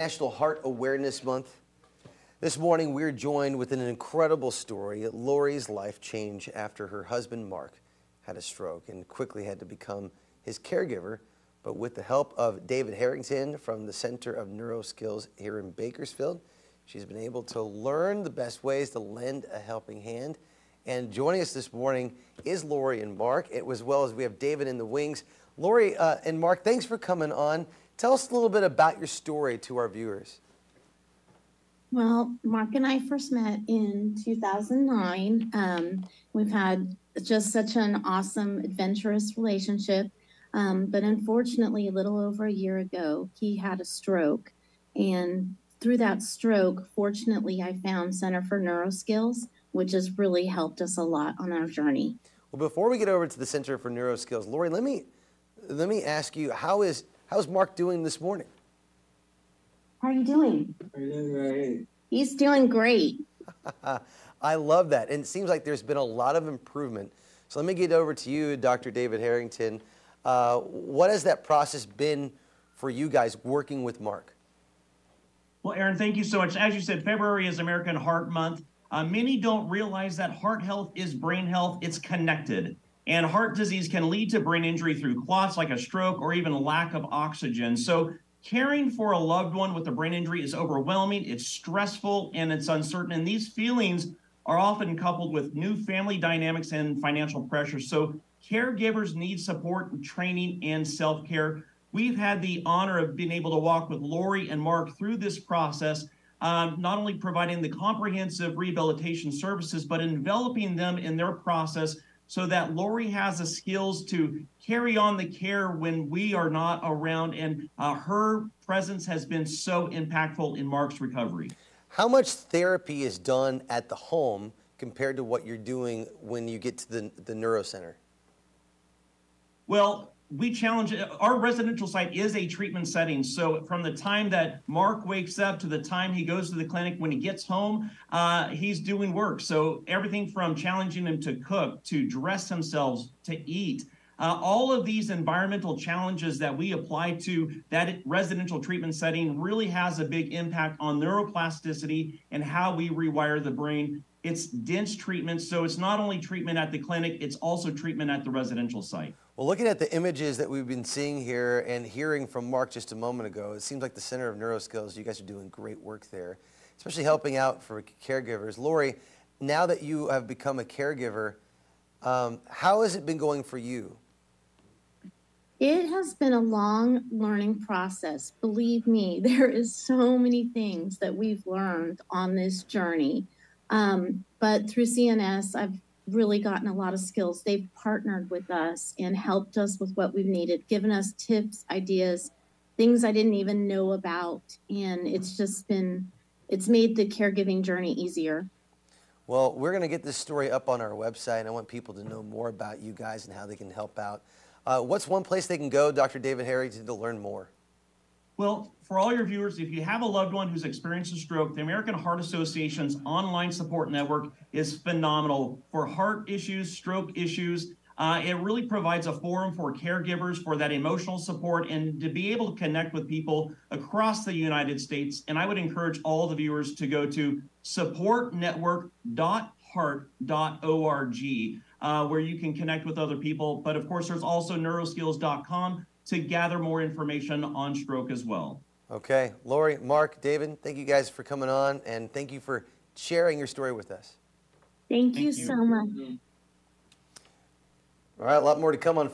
National Heart Awareness Month. This morning, we're joined with an incredible story. Lori's life changed after her husband, Mark, had a stroke and quickly had to become his caregiver. But with the help of David Harrington from the Center of Neuroskills here in Bakersfield, she's been able to learn the best ways to lend a helping hand. And joining us this morning is Lori and Mark, as well as we have David in the wings. Lori uh, and Mark, thanks for coming on. Tell us a little bit about your story to our viewers. Well, Mark and I first met in 2009. Um, we've had just such an awesome, adventurous relationship. Um, but unfortunately, a little over a year ago, he had a stroke. And through that stroke, fortunately, I found Center for Neuroskills, which has really helped us a lot on our journey. Well, before we get over to the Center for Neuroskills, Lori, let me let me ask you, how is how's Mark doing this morning? How are you doing? I'm doing great. He's doing great. I love that. And it seems like there's been a lot of improvement. So let me get over to you, Dr. David Harrington. Uh, what has that process been for you guys working with Mark? Well, Aaron, thank you so much. As you said, February is American Heart Month. Uh, many don't realize that heart health is brain health, it's connected. And heart disease can lead to brain injury through clots like a stroke or even lack of oxygen. So, caring for a loved one with a brain injury is overwhelming, it's stressful, and it's uncertain. And these feelings are often coupled with new family dynamics and financial pressures. So, caregivers need support, training, and self care. We've had the honor of being able to walk with Lori and Mark through this process, um, not only providing the comprehensive rehabilitation services, but enveloping them in their process so that Lori has the skills to carry on the care when we are not around. And uh, her presence has been so impactful in Mark's recovery. How much therapy is done at the home compared to what you're doing when you get to the, the neuro center? Well, we challenge our residential site is a treatment setting. So from the time that Mark wakes up to the time he goes to the clinic, when he gets home, uh, he's doing work. So everything from challenging him to cook, to dress himself, to eat. Uh, all of these environmental challenges that we apply to that residential treatment setting really has a big impact on neuroplasticity and how we rewire the brain. It's dense treatment, so it's not only treatment at the clinic, it's also treatment at the residential site. Well, looking at the images that we've been seeing here and hearing from Mark just a moment ago, it seems like the Center of Neuroskills, you guys are doing great work there, especially helping out for caregivers. Lori, now that you have become a caregiver, um, how has it been going for you? It has been a long learning process. Believe me, there is so many things that we've learned on this journey. Um, but through CNS, I've really gotten a lot of skills. They've partnered with us and helped us with what we've needed, given us tips, ideas, things I didn't even know about. And it's just been, it's made the caregiving journey easier. Well, we're going to get this story up on our website. And I want people to know more about you guys and how they can help out. Uh, what's one place they can go, Dr. David Harrington, to learn more? Well, for all your viewers, if you have a loved one who's experienced a stroke, the American Heart Association's online support network is phenomenal for heart issues, stroke issues. Uh, it really provides a forum for caregivers for that emotional support and to be able to connect with people across the United States. And I would encourage all the viewers to go to supportnetwork.heart.org, uh, where you can connect with other people. But of course, there's also neuroskills.com to gather more information on stroke as well. Okay. Lori, Mark, David, thank you guys for coming on and thank you for sharing your story with us. Thank, thank you, you so much. All right, a lot more to come on